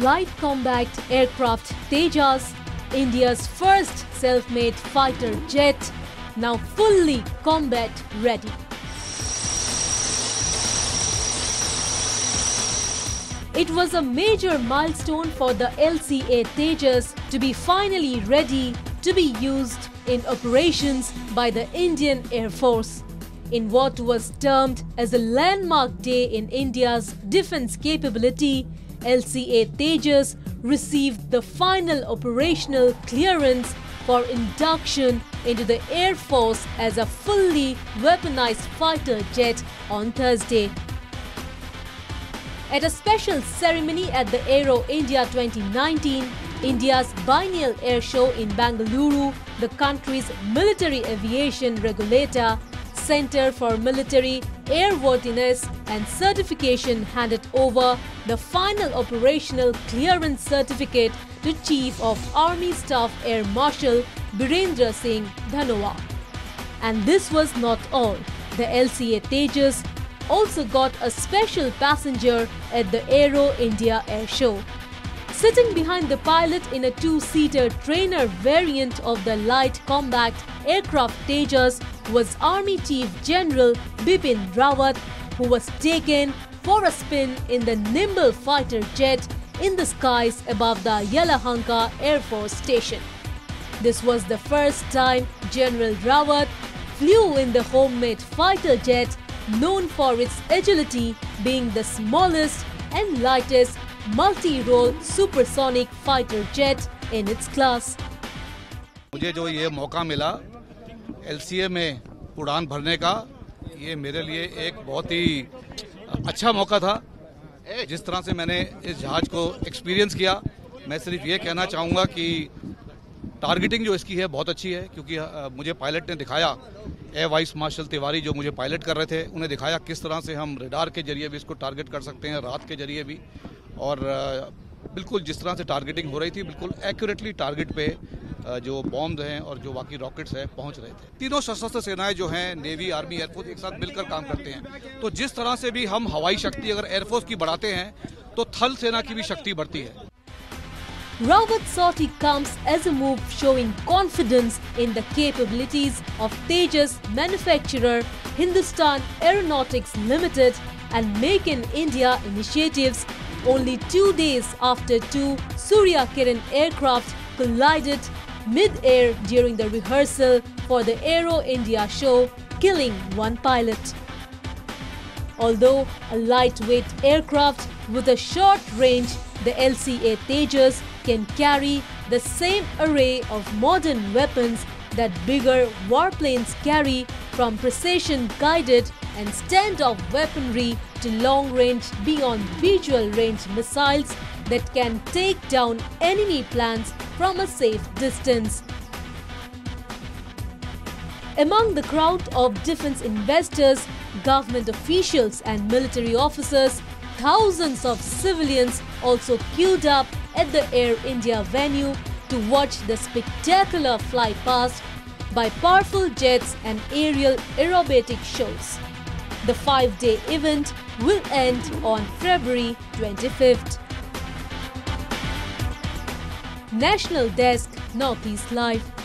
light combat aircraft Tejas, India's first self-made fighter jet, now fully combat ready. It was a major milestone for the LCA Tejas to be finally ready to be used in operations by the Indian Air Force. In what was termed as a landmark day in India's defense capability, LCA Tejas received the final operational clearance for induction into the Air Force as a fully weaponized fighter jet on Thursday. At a special ceremony at the Aero India 2019, India's biennial air show in Bangalore, the country's military aviation regulator, Center for Military Airworthiness and Certification handed over the final operational clearance certificate to Chief of Army Staff Air Marshal Birendra Singh Dhanoa. And this was not all. The LCA Tejas also got a special passenger at the Aero India Air Show. Sitting behind the pilot in a two-seater trainer variant of the light combat aircraft Tejas was Army Chief General Bipin Rawat, who was taken for a spin in the nimble fighter jet in the skies above the Yelahanka Air Force Station. This was the first time General Rawat flew in the homemade fighter jet known for its agility being the smallest and lightest multi-role supersonic fighter jet in its class. मुझे जो ये मौका मिला LCA में उड़ान भरने का ये मेरे लिए एक बहुत ही अच्छा मौका था। जिस तरह से मैंने इस जहाज़ को एक्सपीरियंस किया, मैं सिर्फ़ ये कहना चाहूँगा कि टारगेटिंग जो इसकी है बहुत अच्छी है, क्योंकि मुझे पायलट ने दिखाया एयर वाइस मार्शल तिवारी जो मुझे पायलट कर रहे थे, उन्हें दिखाया किस तरह से हम रेडार के ज़रिए भी इसको टारगेट कर सकते हैं, रात के ज़रिए भी। और बिल्कुल जिस तरह से टारगेटिंग हो रही थी, बिल्कुल एक्यूरेटली टारगेट पे जो बॉम्ब हैं और जो बाकी रॉकेट्स हैं पहुँच रहे थे तीनों सशस्त्र सेनाएँ जो हैं नेवी आर्मी एयरफोर्स एक साथ मिलकर काम करते हैं तो जिस तरह से भी हम हवाई शक्ति अगर एयरफोर्स की बढ़ाते हैं तो थल सेना की भी शक्ति बढ़ती है Rawat's sortie comes as a move showing confidence in the capabilities of Tejas manufacturer Hindustan Aeronautics Limited and Make in India initiatives only two days after two Surya Kiran aircraft collided mid-air during the rehearsal for the Aero India show, killing one pilot. Although a lightweight aircraft with a short range, the LCA Tejas can carry the same array of modern weapons that bigger warplanes carry from precision-guided and standoff weaponry to long-range beyond visual range missiles that can take down enemy plans from a safe distance. Among the crowd of defense investors, government officials and military officers, thousands of civilians also queued up at the Aero India venue to watch the spectacular fly past by powerful jets and aerial aerobatic shows. The five-day event will end on February 25th. National Desk Northeast Live